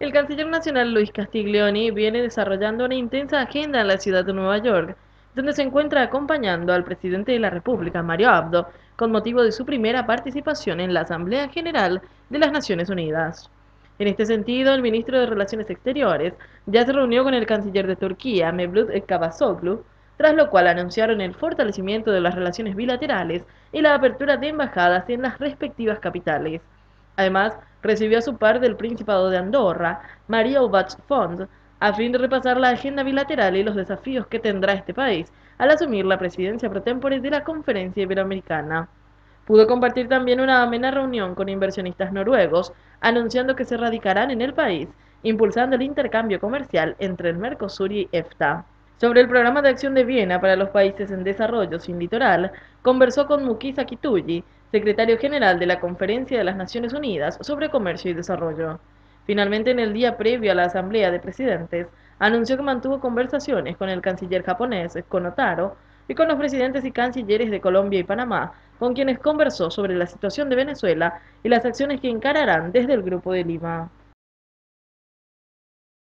El canciller nacional Luis Castiglioni viene desarrollando una intensa agenda en la ciudad de Nueva York, donde se encuentra acompañando al presidente de la República, Mario Abdo, con motivo de su primera participación en la Asamblea General de las Naciones Unidas. En este sentido, el ministro de Relaciones Exteriores ya se reunió con el canciller de Turquía, Mevlut Cavazoglu, tras lo cual anunciaron el fortalecimiento de las relaciones bilaterales y la apertura de embajadas en las respectivas capitales. Además, recibió a su par del Principado de Andorra, María Ubach Font, a fin de repasar la agenda bilateral y los desafíos que tendrá este país al asumir la presidencia pro tempore de la Conferencia Iberoamericana. Pudo compartir también una amena reunión con inversionistas noruegos, anunciando que se radicarán en el país, impulsando el intercambio comercial entre el Mercosur y EFTA. Sobre el programa de acción de Viena para los países en desarrollo sin litoral, conversó con Mukisa Kituyi, secretario general de la Conferencia de las Naciones Unidas sobre Comercio y Desarrollo. Finalmente, en el día previo a la Asamblea de Presidentes, anunció que mantuvo conversaciones con el canciller japonés Konotaro y con los presidentes y cancilleres de Colombia y Panamá, con quienes conversó sobre la situación de Venezuela y las acciones que encararán desde el Grupo de Lima.